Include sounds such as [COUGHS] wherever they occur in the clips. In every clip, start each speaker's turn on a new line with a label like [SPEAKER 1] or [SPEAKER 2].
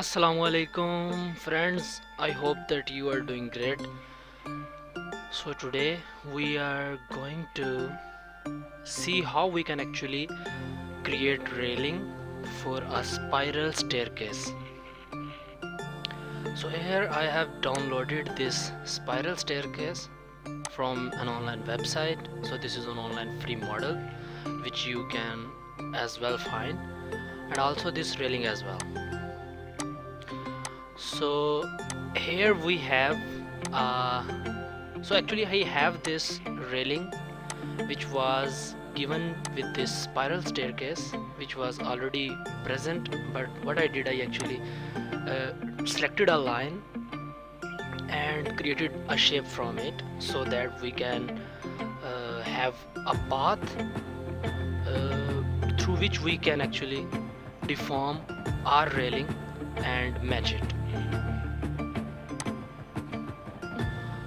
[SPEAKER 1] assalamu alaikum friends. I hope that you are doing great. So today we are going to see how we can actually create railing for a spiral staircase. So here I have downloaded this spiral staircase from an online website. So this is an online free model which you can as well find and also this railing as well so here we have uh, so actually I have this railing which was given with this spiral staircase which was already present but what I did I actually uh, selected a line and created a shape from it so that we can uh, have a path uh, through which we can actually deform our railing and match it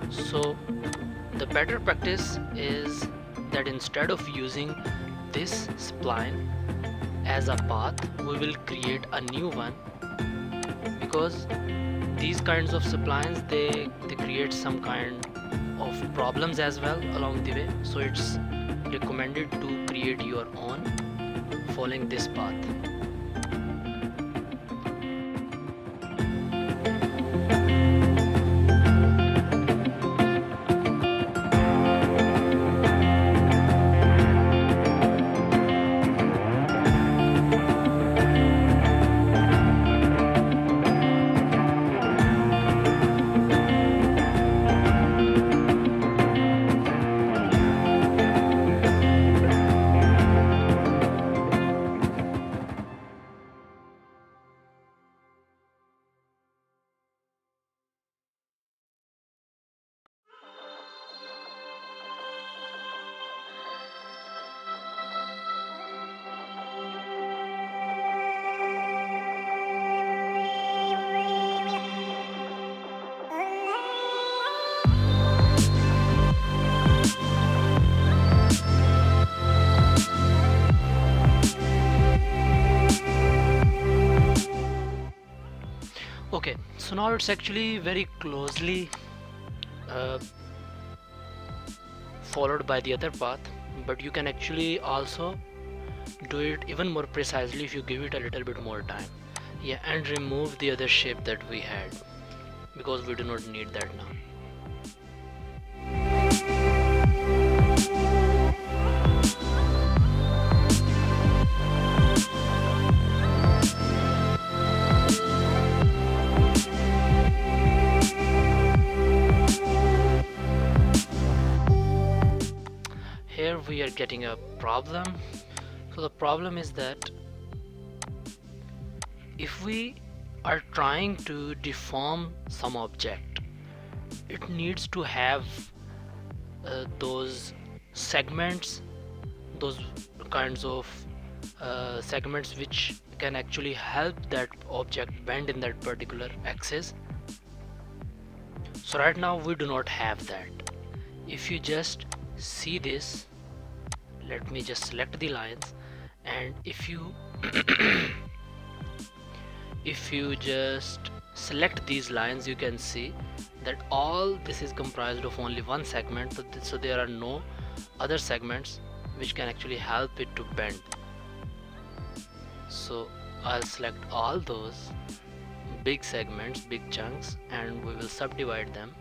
[SPEAKER 1] so the better practice is that instead of using this spline as a path we will create a new one. Because these kinds of splines they they create some kind of problems as well along the way. So it's recommended to create your own following this path now it's actually very closely uh, followed by the other path but you can actually also do it even more precisely if you give it a little bit more time. Yeah and remove the other shape that we had because we do not need that now we are getting a problem. So the problem is that if we are trying to deform some object it needs to have uh, those segments those kinds of uh, segments which can actually help that object bend in that particular axis. So right now we do not have that. If you just see this let me just select the lines. And if you [COUGHS] if you just select these lines you can see that all this is comprised of only one segment. So, so there are no other segments which can actually help it to bend. So I'll select all those big segments big chunks and we will subdivide them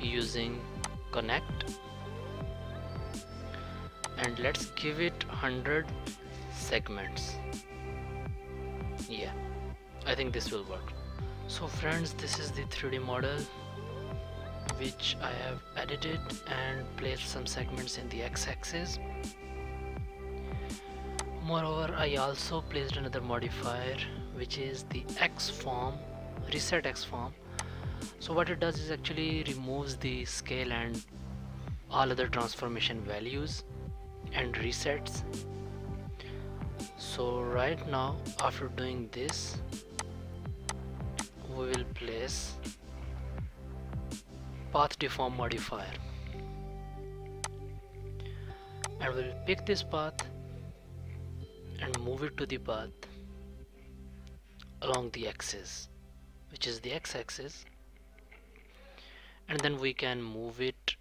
[SPEAKER 1] using connect and let's give it 100 segments. Yeah I think this will work. So friends this is the 3d model which I have edited and placed some segments in the x-axis. Moreover I also placed another modifier which is the x form reset x form so what it does is actually removes the scale and all other transformation values and resets. So right now after doing this we will place path deform modifier. And we'll pick this path and move it to the path along the axis which is the x-axis. And then we can move it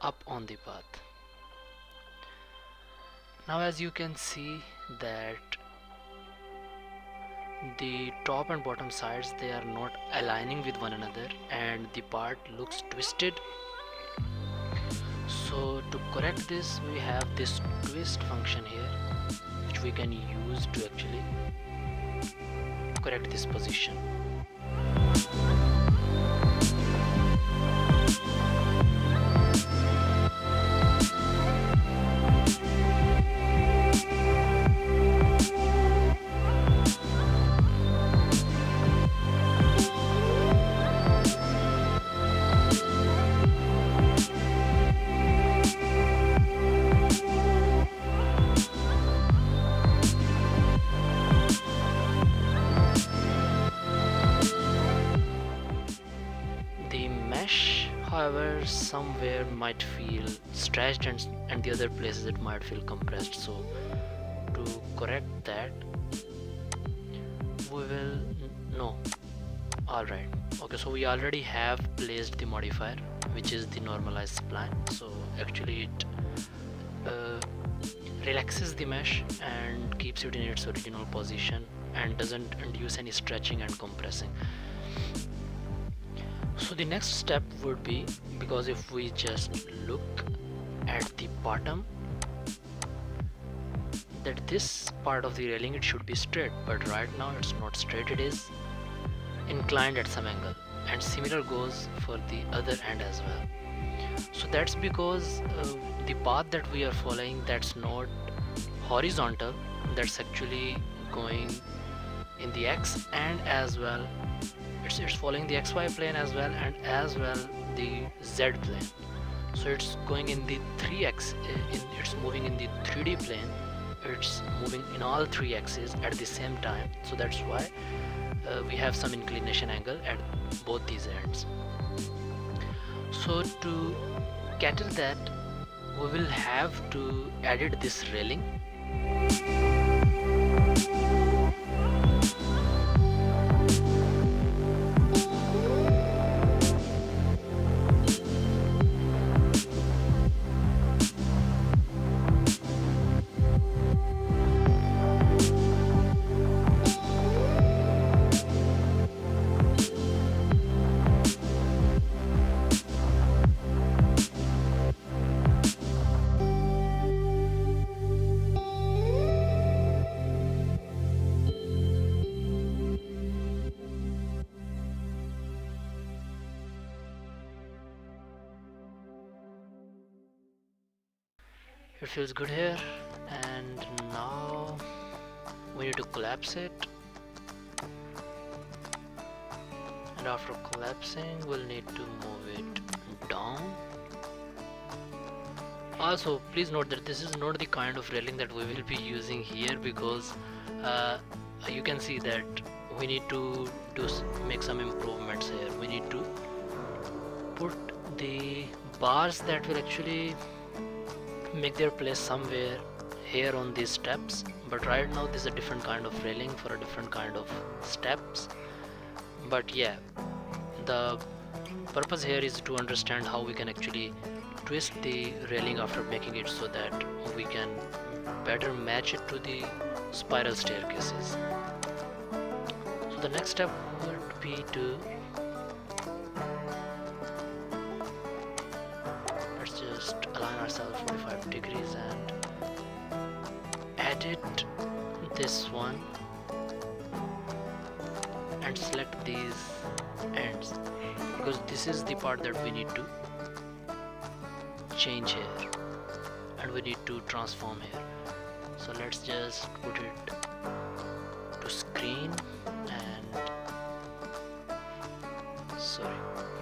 [SPEAKER 1] up on the path now as you can see that the top and bottom sides they are not aligning with one another and the part looks twisted. So to correct this we have this twist function here which we can use to actually correct this position however somewhere might feel stretched and, and the other places it might feel compressed. So to correct that we will no. Alright okay so we already have placed the modifier which is the normalized spline so actually it uh, relaxes the mesh and keeps it in its original position and doesn't induce any stretching and compressing so the next step would be because if we just look at the bottom that this part of the railing it should be straight but right now it's not straight it is inclined at some angle and similar goes for the other end as well. So that's because uh, the path that we are following that's not horizontal that's actually going in the x and as well it's, it's following the xy plane as well and as well the z plane. So it's going in the 3x it's moving in the 3d plane. It's moving in all three axes at the same time. So that's why uh, we have some inclination angle at both these ends. So to cater that we will have to edit this railing it feels good here. And now we need to collapse it. And after collapsing we'll need to move it down. Also please note that this is not the kind of railing that we will be using here because uh, you can see that we need to do make some improvements here. We need to put the bars that will actually make their place somewhere here on these steps but right now this is a different kind of railing for a different kind of steps. But yeah the purpose here is to understand how we can actually twist the railing after making it so that we can better match it to the spiral staircases. So the next step would be to edit this one and select these ends because this is the part that we need to change here and we need to transform here. So let's just put it to screen and sorry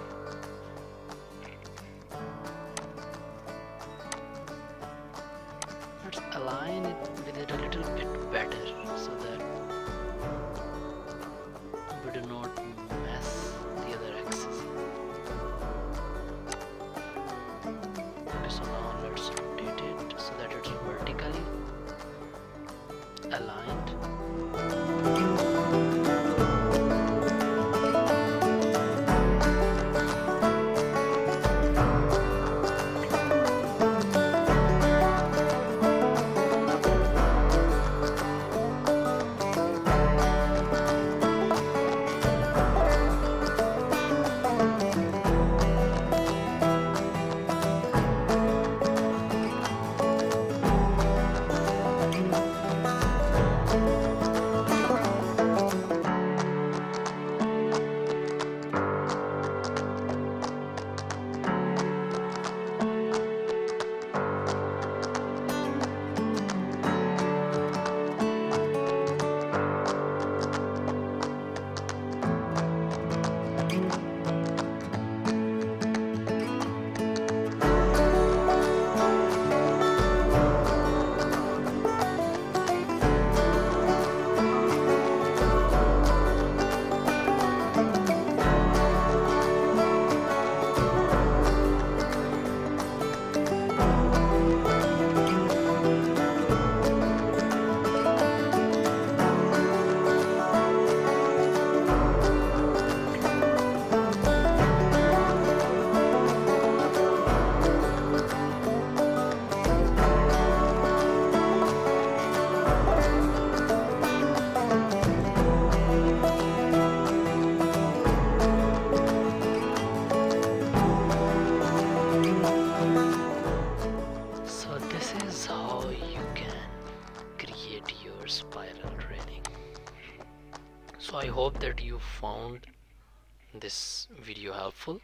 [SPEAKER 1] this video helpful.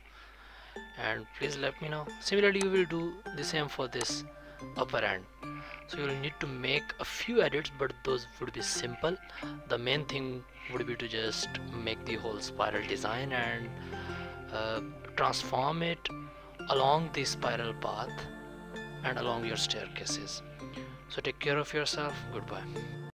[SPEAKER 1] And please let me know. Similarly you will do the same for this upper end so you will need to make a few edits but those would be simple. The main thing would be to just make the whole spiral design and uh, transform it along the spiral path and along your staircases. So take care of yourself. Goodbye